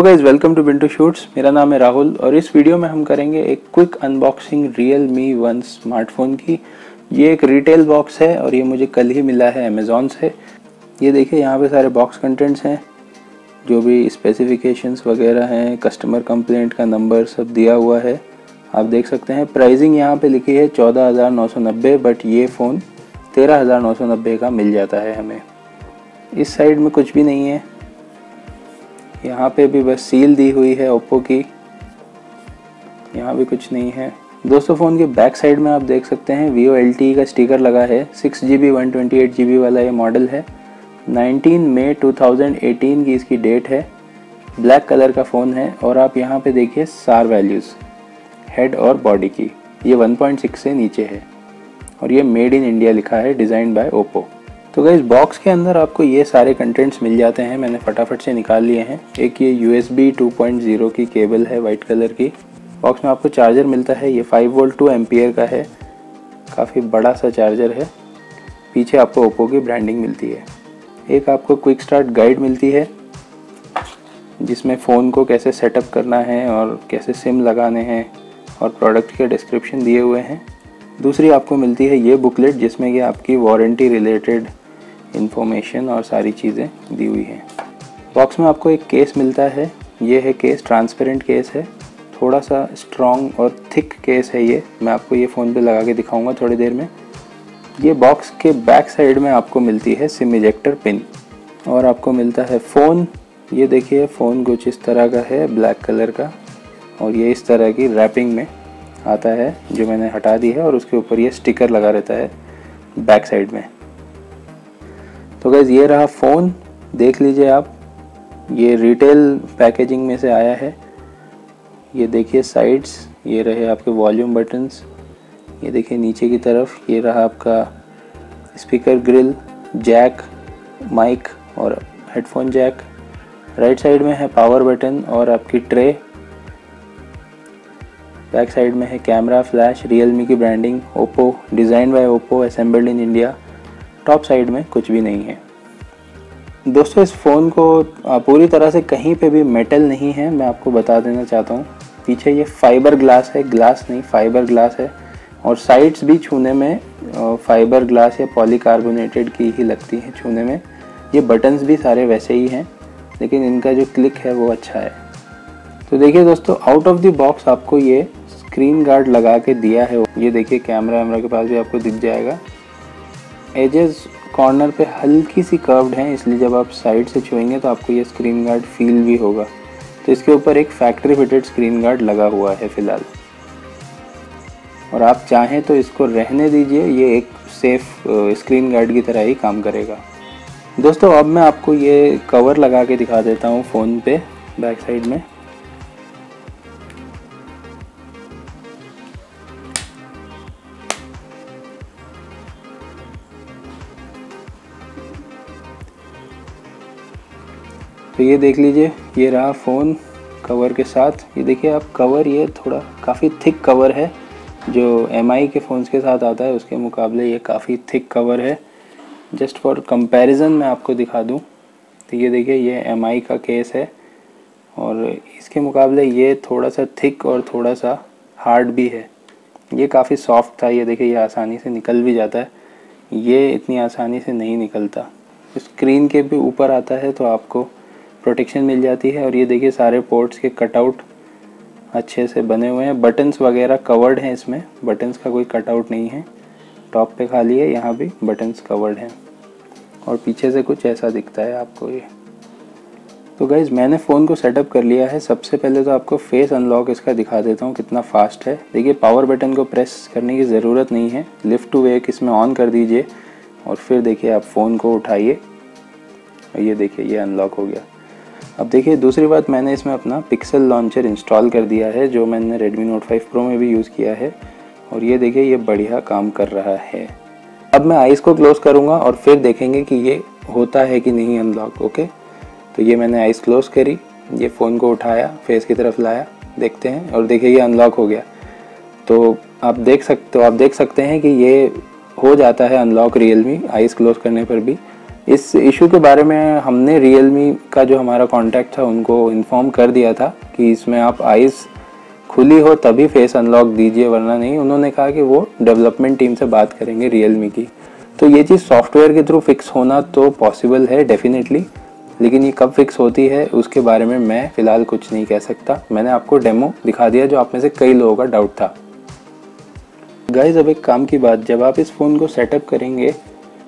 Hello guys welcome to Bintu shoots मेरा नाम है राहुल और इस वीडियो में हम करेंगे एक quick unboxing Realme one smartphone की। ये एक रिटेल बॉक्स है और ये मुझे कल ही मिला है अमेज़ोन से ये देखिए, यहाँ पे सारे बॉक्स कंटेंट्स हैं, जो भी स्पेसिफिकेशंस वगैरह हैं कस्टमर कंप्लेंट का नंबर सब दिया हुआ है। आप देख सकते हैं प्राइसिंग यहाँ पे लिखी है चौदह हज़ार नौ सौ नब्बे बट ये फ़ोन तेरह हज़ार नौ सौ नब्बे का मिल जाता है हमें। इस साइड में कुछ भी नहीं है। यहाँ पे भी बस सील दी हुई है ओप्पो की। यहाँ भी कुछ नहीं है। दोस्तों फ़ोन के बैक साइड में आप देख सकते हैं वी एल का स्टिकर लगा है। Six G B one twenty eight G B वाला ये मॉडल है। 19 मई 2018 की इसकी डेट है। ब्लैक कलर का फ़ोन है और आप यहाँ पे देखिए सार वैल्यूज़ हेड और बॉडी की। ये 1.6 से नीचे है। और ये मेड इन इंडिया लिखा है डिज़ाइन बाय ओप्पो तो गई बॉक्स के अंदर आपको ये सारे कंटेंट्स मिल जाते हैं। मैंने फटाफट से निकाल लिए हैं। एक ये U S B two point zero की केबल है वाइट कलर की। बॉक्स में आपको चार्जर मिलता है। ये फाइव वोल्ट टू एम्पियर का है। काफ़ी बड़ा सा चार्जर है। पीछे आपको ओप्पो की ब्रांडिंग मिलती है। एक आपको क्विक स्टार्ट गाइड मिलती है, जिसमें फ़ोन को कैसे सेटअप करना है और कैसे सिम लगाने हैं और प्रोडक्ट के डिस्क्रिप्शन दिए हुए हैं। दूसरी आपको मिलती है ये बुकलेट जिसमें कि आपकी वारंटी रिलेटेड इन्फॉर्मेशन और सारी चीज़ें दी हुई हैं। बॉक्स में आपको एक केस मिलता है। ये है केस ट्रांसपेरेंट केस है। थोड़ा सा स्ट्रॉन्ग और थिक केस है ये। मैं आपको ये फ़ोन पे लगा के दिखाऊँगा थोड़ी देर में। ये बॉक्स के बैक साइड में आपको मिलती है सिम इजेक्टर पिन और आपको मिलता है फ़ोन ये देखिए फ़ोन कुछ इस तरह का है ब्लैक कलर का। और ये इस तरह की रैपिंग में आता है, जो मैंने हटा दी है और उसके ऊपर ये स्टिकर लगा रहता है बैक साइड में। तो गैज़ ये रहा फ़ोन देख लीजिए आप। ये रिटेल पैकेजिंग में से आया है। ये देखिए साइड्स ये रहे आपके वॉल्यूम बटन्स ये देखिए नीचे की तरफ़, ये रहा आपका स्पीकर ग्रिल जैक माइक और हेडफोन जैक राइट साइड में है पावर बटन और आपकी ट्रे बैक साइड में है कैमरा फ्लैश रियलमी की branding Oppo design by Oppo assembled in India top side में कुछ भी नहीं है। दोस्तों, इस फ़ोन को पूरी तरह से कहीं पे भी मेटल नहीं है, मैं आपको बता देना चाहता हूँ। पीछे ये फाइबर ग्लास है ग्लास नहीं फाइबर ग्लास है। और साइड्स भी छूने में फाइबर ग्लास या पॉलीकार्बोनेटेड की ही लगती है छूने में। ये बटन्स भी सारे वैसे ही हैं, लेकिन इनका जो क्लिक है वो अच्छा है। तो देखिए दोस्तों आउट ऑफ़ द बॉक्स आपको ये स्क्रीन गार्ड लगा के दिया है। ये देखिए कैमरा वैमरा के पास भी आपको दिख जाएगा। एजेस कॉर्नर पे हल्की सी कर्व्ड हैं, इसलिए जब आप साइड से छुएँगे तो आपको ये स्क्रीन गार्ड फील भी होगा। तो इसके ऊपर एक फैक्ट्री फिटेड स्क्रीन गार्ड लगा हुआ है फ़िलहाल। और आप चाहें तो इसको रहने दीजिए, ये एक सेफ़ स्क्रीन गार्ड की तरह ही काम करेगा। दोस्तों, अब मैं आपको ये कवर लगा के दिखा देता हूँ फ़ोन पे बैक साइड में। तो ये देख लीजिए, ये रहा फ़ोन कवर के साथ। ये देखिए आप कवर ये थोड़ा काफ़ी थिक कवर है, जो एमआई के फ़ोन्स के साथ आता है, उसके मुकाबले ये काफ़ी थिक कवर है। जस्ट फॉर कंपैरिजन मैं आपको दिखा दूँ तो ये देखिए, ये एमआई का केस है, और इसके मुकाबले ये थोड़ा सा थिक और थोड़ा सा हार्ड भी है। ये काफ़ी सॉफ्ट था, ये देखिए, ये आसानी से निकल भी जाता है। ये इतनी आसानी से नहीं निकलता। स्क्रीन के भी ऊपर आता है तो आपको प्रोटेक्शन मिल जाती है और ये देखिए सारे पोर्ट्स के कटआउट अच्छे से बने हुए हैं। बटन्स वगैरह कवर्ड हैं इसमें। बटन्स का कोई कटआउट नहीं है। टॉप पे खाली है, यहाँ भी बटन्स कवर्ड हैं। और पीछे से कुछ ऐसा दिखता है आपको ये। तो गाइज़ मैंने फ़ोन को सेटअप कर लिया है। सबसे पहले तो आपको फेस अनलॉक इसका दिखा देता हूँ कितना फास्ट है। देखिए पावर बटन को प्रेस करने की ज़रूरत नहीं है। लिफ्ट टू वेक इसमें ऑन कर दीजिए। और फिर देखिए आप फ़ोन को उठाइए। और ये देखिए, ये अनलॉक हो गया। अब देखिए, दूसरी बात, मैंने इसमें अपना पिक्सल लॉन्चर इंस्टॉल कर दिया है, जो मैंने Redmi Note 5 Pro में भी यूज़ किया है। और ये देखिए, ये बढ़िया काम कर रहा है। अब मैं आइस को क्लोज़ करूँगा और फिर देखेंगे कि ये होता है कि नहीं अनलॉक ओके तो ये मैंने आइस क्लोज़ करी, ये फ़ोन को उठाया फेस की तरफ़ लाया, देखते हैं। और देखिए, ये अनलॉक हो गया। तो आप देख सकते हो आप देख सकते हैं कि ये हो जाता है unlock Realme eyes close करने पर भी। इस इशू के बारे में हमने रियल का जो हमारा कॉन्टैक्ट था, उनको इन्फॉर्म कर दिया था कि इसमें आप आइज़ खुली हो तभी फेस अनलॉक दीजिए, वरना नहीं। उन्होंने कहा कि वो डेवलपमेंट टीम से बात करेंगे रियल की। तो ये चीज़ सॉफ्टवेयर के थ्रू फिक्स होना तो पॉसिबल है डेफिनेटली लेकिन ये कब फिक्स होती है, उसके बारे में मैं फ़िलहाल कुछ नहीं कह सकता। मैंने आपको डेमो दिखा दिया, जो आप में से कई लोगों का डाउट था। गाइज़ अब एक काम की बात। जब आप इस फ़ोन को सेटअप करेंगे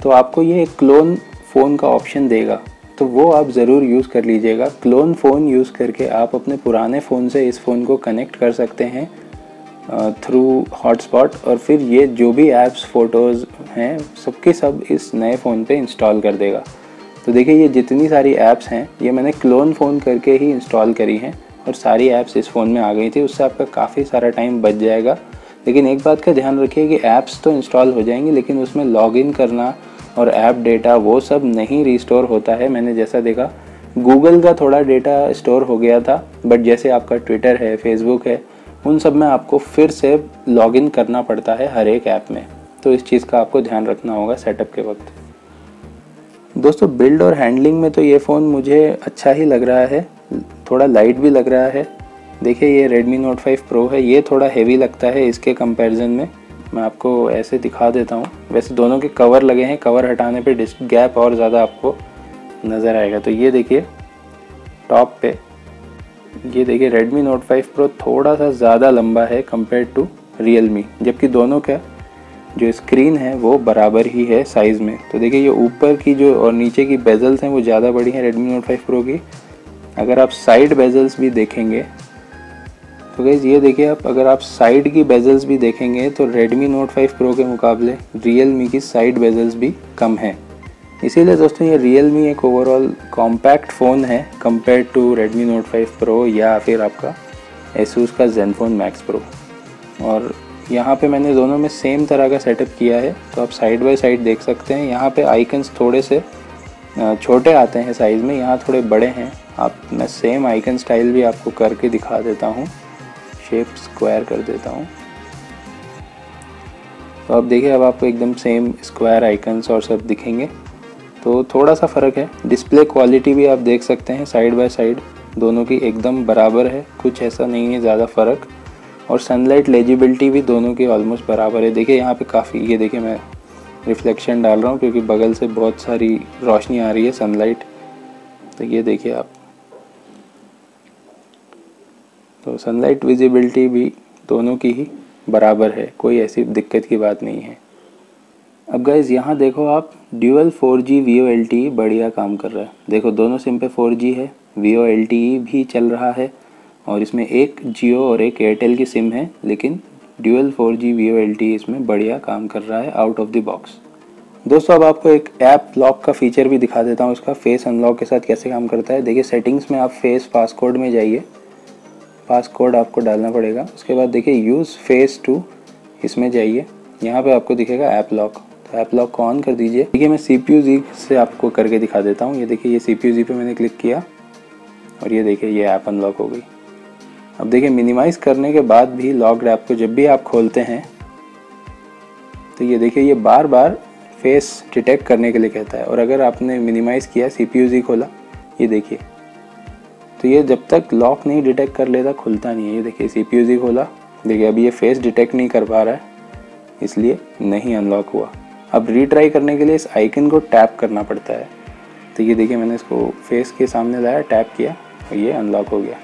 तो आपको ये एक क्लोन फ़ोन का ऑप्शन देगा तो वो आप ज़रूर यूज़ कर लीजिएगा। क्लोन फ़ोन यूज़ करके आप अपने पुराने फ़ोन से इस फ़ोन को कनेक्ट कर सकते हैं थ्रू हॉटस्पॉट और फिर ये जो भी ऐप्स फ़ोटोज़ हैं, सबके सब इस नए फ़ोन पे इंस्टॉल कर देगा। तो देखिए, ये जितनी सारी ऐप्स हैं, ये मैंने क्लोन फ़ोन करके ही इंस्टॉल करी हैं और सारी ऐप्स इस फ़ोन में आ गई थी। उससे आपका काफ़ी सारा टाइम बच जाएगा। लेकिन एक बात का ध्यान रखिए कि ऐप्स तो इंस्टॉल हो जाएँगी, लेकिन उसमें लॉगिन करना और ऐप डेटा वो सब नहीं रिस्टोर होता है। मैंने जैसा देखा गूगल का थोड़ा डेटा स्टोर हो गया था बट जैसे आपका ट्विटर है फेसबुक है, उन सब में आपको फिर से लॉगिन करना पड़ता है हर एक ऐप में। तो इस चीज़ का आपको ध्यान रखना होगा सेटअप के वक्त। दोस्तों बिल्ड और हैंडलिंग में तो ये फ़ोन मुझे अच्छा ही लग रहा है, थोड़ा लाइट भी लग रहा है। देखिए, ये Redmi Note 5 Pro है, ये थोड़ा हेवी लगता है इसके कंपैरिजन में। मैं आपको ऐसे दिखा देता हूँ। वैसे दोनों के कवर लगे हैं। कवर हटाने पे डिस्क गैप और ज़्यादा आपको नज़र आएगा। तो ये देखिए टॉप पे। ये देखिए, Redmi Note 5 Pro थोड़ा सा ज़्यादा लंबा है कंपेयर टू Realme जबकि दोनों का जो स्क्रीन है, वो बराबर ही है साइज़ में। तो देखिए, ये ऊपर की जो और नीचे की बेजल्स हैं, वो ज़्यादा बड़ी हैं Redmi Note 5 Pro की। अगर आप साइड बेजल्स भी देखेंगे तो गैज़ ये देखिए आप, अगर आप साइड की बेजल्स भी देखेंगे तो Redmi Note 5 Pro के मुकाबले Realme की साइड बेजल्स भी कम है। इसीलिए दोस्तों, ये Realme एक ओवरऑल कॉम्पैक्ट फ़ोन है compare to Redmi Note 5 Pro या फिर आपका Asus का Zenfone Max Pro और यहाँ पे मैंने दोनों में सेम तरह का सेटअप किया है तो आप साइड बाय साइड देख सकते हैं। यहाँ पे आइकन्स थोड़े से छोटे आते हैं साइज़ में, यहाँ थोड़े बड़े हैं। आप मैं सेम आइकन स्टाइल भी आपको करके दिखा देता हूँ। शेप स्क्वायर कर देता हूँ। तो अब देखिए, अब आपको एकदम सेम स्क्वायर आइकन्स और सब दिखेंगे। तो थोड़ा सा फ़र्क है। डिस्प्ले क्वालिटी भी आप देख सकते हैं साइड बाय साइड दोनों की एकदम बराबर है। कुछ ऐसा नहीं है, ज़्यादा फ़र्क। और सनलाइट लेजिबिलिटी भी दोनों की ऑलमोस्ट बराबर है। देखिए, यहाँ पे काफ़ी, ये देखिए, मैं रिफ्लेक्शन डाल रहा हूँ, क्योंकि बगल से बहुत सारी रोशनी आ रही है सनलाइट तो ये देखिए आप। तो सनलाइट विजिबिलिटी भी दोनों की ही बराबर है, कोई ऐसी दिक्कत की बात नहीं है। अब गाइज़ यहाँ देखो आप ड्यूअल 4G VoLTE बढ़िया काम कर रहा है। देखो, दोनों सिम पे 4G है VoLTE भी चल रहा है, और इसमें एक जियो और एक एयरटेल की सिम है, लेकिन ड्यूअल फोर जी वी इसमें बढ़िया काम कर रहा है आउट ऑफ़ द बॉक्स दोस्तों, अब आपको एक ऐप लॉक का फीचर भी दिखा देता हूँ उसका फेस अनलॉक के साथ कैसे काम करता है। देखिए सेटिंग्स में आप फेस पासकोड में जाइए। पासकोड आपको डालना पड़ेगा। उसके बाद देखिए यूज़ फेस टू इसमें जाइए। यहाँ पे आपको दिखेगा ऐप लॉक तो ऐप लॉक को ऑन कर दीजिए। देखिए, मैं सी पी यू से आपको करके दिखा देता हूँ। ये देखिए, ये सी पी यू पे मैंने क्लिक किया और ये देखिए, ये ऐप अनलॉक हो गई। अब देखिए मिनिमाइज़ करने के बाद भी लॉक्ड ऐप को जब भी आप खोलते हैं तो ये देखिए, ये बार बार फेस डिटेक्ट करने के लिए कहता है। और अगर आपने मिनिमाइज़ किया सी पी खोला, ये देखिए तो ये जब तक लॉक नहीं डिटेक्ट कर लेता, खुलता नहीं है। ये देखिए सी पी यू जी खोला। देखिए, अभी ये फेस डिटेक्ट नहीं कर पा रहा है, इसलिए नहीं अनलॉक हुआ। अब रीट्राई करने के लिए इस आइकन को टैप करना पड़ता है। तो ये देखिए, मैंने इसको फेस के सामने लाया टैप किया, और ये अनलॉक हो गया।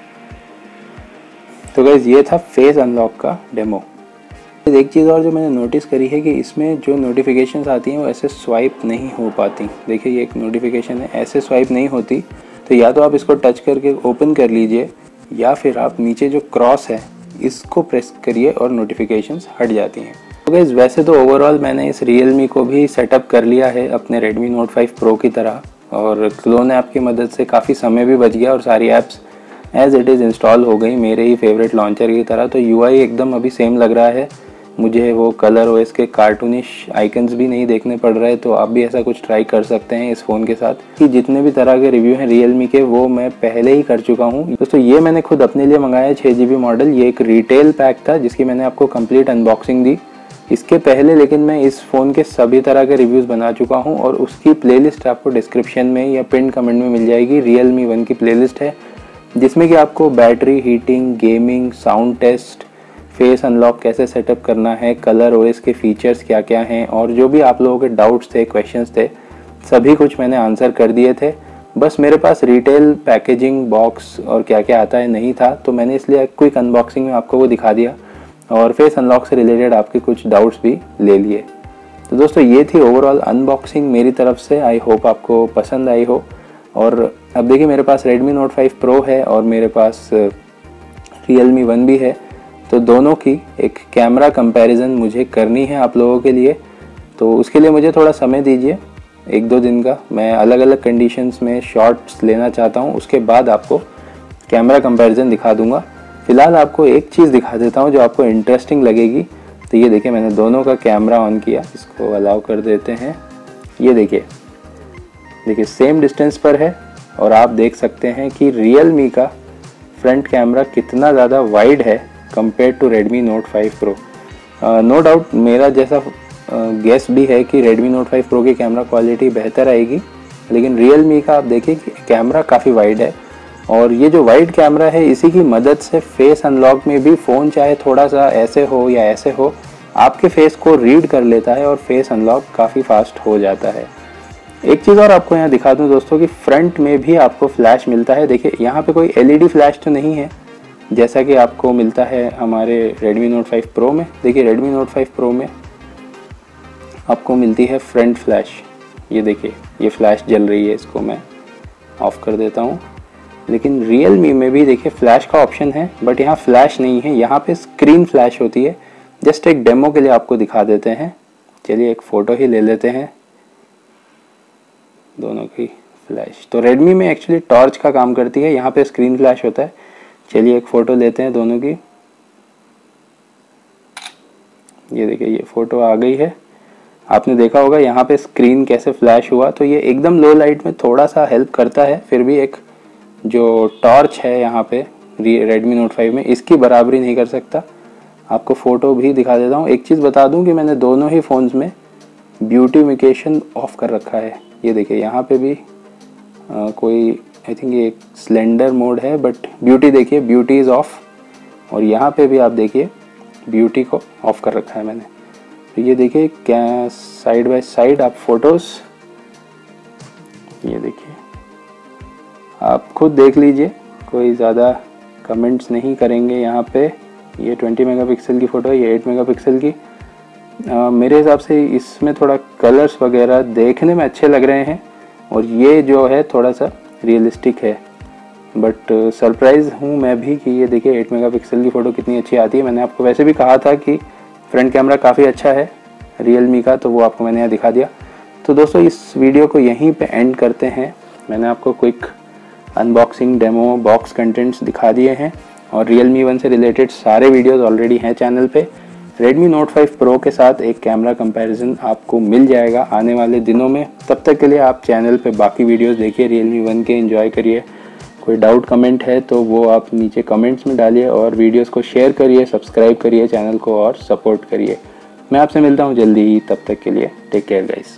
तो गैज़ ये था फेस अनलॉक का डेमो एक चीज़ और जो मैंने नोटिस करी है कि इसमें जो नोटिफिकेशंस आती हैं, वो ऐसे स्वाइप नहीं हो पाती। देखिए, ये एक नोटिफिकेशन है, ऐसे स्वाइप नहीं होती। तो या तो आप इसको टच करके ओपन कर लीजिए, या फिर आप नीचे जो क्रॉस है, इसको प्रेस करिए और नोटिफिकेशंस हट जाती हैं। तो गैज़ वैसे तो ओवरऑल मैंने इस रियल को भी सेटअप कर लिया है अपने रेडमी नोट 5 प्रो की तरह, और क्लोन ऐप की मदद से काफ़ी समय भी बच गया और सारी apps as it is install हो गई मेरे ही फेवरेट लॉन्चर की तरह। तो UI एकदम अभी सेम लग रहा है। मुझे वो कलर ओ इसके कार्टूनिश आइकन्स भी नहीं देखने पड़ रहे तो आप भी ऐसा कुछ ट्राई कर सकते हैं इस फ़ोन के साथ। कि जितने भी तरह के रिव्यू हैं रियल के, वो मैं पहले ही कर चुका हूँ। दोस्तों, ये मैंने खुद अपने लिए मंगाया छः जी मॉडल ये एक रिटेल पैक था, जिसकी मैंने आपको कंप्लीट अनबॉक्सिंग दी। इसके पहले, लेकिन मैं इस फ़ोन के सभी तरह के रिव्यूज़ बना चुका हूँ और उसकी प्लेलिस्ट आपको डिस्क्रिप्शन में या पिन कमेंट में मिल जाएगी। रियल मी वन की प्लेलिस्ट है, जिसमें कि आपको battery heating gaming sound test face unlock कैसे सेटअप करना है कलर और इसके फीचर्स क्या क्या हैं और जो भी आप लोगों के डाउट्स थे क्वेश्चंस थे, सभी कुछ मैंने आंसर कर दिए थे। बस मेरे पास रिटेल पैकेजिंग बॉक्स और क्या क्या आता है नहीं था तो मैंने इसलिए क्विक अनबॉक्सिंग में आपको वो दिखा दिया और फेस अनलॉक से रिलेटेड आपके कुछ डाउट्स भी ले लिए। तो दोस्तों, ये थी ओवरऑल अनबॉक्सिंग मेरी तरफ़ से। आई होप आपको पसंद आई हो। और अब देखिए, मेरे पास Redmi Note 5 Pro है और मेरे पास Realme 1 भी है। तो दोनों की एक कैमरा कंपैरिजन मुझे करनी है आप लोगों के लिए। तो उसके लिए मुझे थोड़ा समय दीजिए, एक दो दिन का। मैं अलग अलग कंडीशंस में शॉट्स लेना चाहता हूँ, उसके बाद आपको कैमरा कंपैरिजन दिखा दूँगा। फ़िलहाल आपको एक चीज़ दिखा देता हूँ जो आपको इंटरेस्टिंग लगेगी। तो ये देखिए, मैंने दोनों का कैमरा ऑन किया, इसको अलाउ कर देते हैं। ये देखिए देखिए सेम डिस्टेंस पर है और आप देख सकते हैं कि रियल मी का फ्रंट कैमरा कितना ज़्यादा वाइड है। Compare to Redmi note 5 pro no doubt मेरा जैसा गेस uh, भी है कि रेडमी नोट 5 प्रो की कैमरा क्वालिटी बेहतर आएगी लेकिन रियल मी का आप देखिए कि कैमरा काफ़ी वाइड है। और ये जो वाइड कैमरा है इसी की मदद से फेस अनलॉक में भी फ़ोन चाहे थोड़ा सा ऐसे हो या ऐसे हो आपके फेस को रीड कर लेता है और फेस अनलॉक काफ़ी फास्ट हो जाता है। एक चीज़ और आपको यहाँ दिखा दूँ दोस्तों कि फ्रंट में भी आपको फ्लैश मिलता है। देखिए यहाँ पे कोई एलईडी फ्लैश तो नहीं है जैसा कि आपको मिलता है हमारे Redmi Note 5 Pro में। देखिए, Redmi Note 5 Pro में आपको मिलती है फ्रंट फ्लैश ये देखिए, ये फ्लैश जल रही है, इसको मैं ऑफ़ कर देता हूँ। लेकिन रियल मी में भी देखिए फ्लैश का ऑप्शन है बट यहाँ फ्लैश नहीं है। यहाँ पे स्क्रीन फ्लैश होती है। जस्ट एक डेमो के लिए आपको दिखा देते हैं। चलिए, एक फ़ोटो ही ले लेते हैं। दोनों की फ्लैश तो रेडमी में एक्चुअली टॉर्च का काम करती है। यहाँ पे स्क्रीन फ्लैश होता है। चलिए एक फ़ोटो लेते हैं दोनों की। ये देखिए ये फ़ोटो आ गई है। आपने देखा होगा यहाँ पे स्क्रीन कैसे फ्लैश हुआ तो ये एकदम लो लाइट में थोड़ा सा हेल्प करता है फिर भी एक जो टॉर्च है यहाँ पे रेडमी नोट 5 में इसकी बराबरी नहीं कर सकता। आपको फ़ोटो भी दिखा देता हूँ। एक चीज़ बता दूँ कि मैंने दोनों ही फ़ोन्स में ब्यूटिफिकेशन ऑफ़ कर रखा है। ये देखिए यहाँ पे भी आ, कोई आई थिंक ये एक स्लेंडर मोड है बट ब्यूटी देखिए ब्यूटी इज़ ऑफ़ और यहाँ पे भी आप देखिए ब्यूटी को ऑफ़ कर रखा है मैंने। तो ये देखिए क्या साइड बाय साइड आप फ़ोटोज़ ये देखिए। आप खुद देख लीजिए कोई ज़्यादा कमेंट्स नहीं करेंगे यहाँ पे। ये 20 मेगापिक्सल की फ़ोटो है ये 8 मेगापिक्सल की। आ, मेरे हिसाब से इसमें थोड़ा कलर्स वगैरह देखने में अच्छे लग रहे हैं। और ये जो है थोड़ा सा रियलिस्टिक है. बट सरप्राइज़ हूँ मैं भी कि ये देखिए 8 मेगापिक्सल की फ़ोटो कितनी अच्छी आती है. मैंने आपको वैसे भी कहा था कि फ्रंट कैमरा काफ़ी अच्छा है रियल का तो वो आपको मैंने यहाँ दिखा दिया. तो दोस्तों, इस वीडियो को यहीं पे एंड करते हैं. मैंने आपको quick unboxing demo box contents दिखा दिए हैं. और रियल मी वन से रिलेटेड सारे वीडियोस ऑलरेडी हैं चैनल पे. Redmi Note 5 Pro के साथ एक कैमरा कंपैरिजन आपको मिल जाएगा आने वाले दिनों में। तब तक के लिए आप चैनल पे बाकी वीडियोस देखिए, Realme वन के एंजॉय करिए। कोई डाउट कमेंट है तो वो आप नीचे कमेंट्स में डालिए और वीडियोस को शेयर करिए सब्सक्राइब करिए चैनल को और सपोर्ट करिए। मैं आपसे मिलता हूँ जल्दी ही, तब तक के लिए टेक केयर गाइस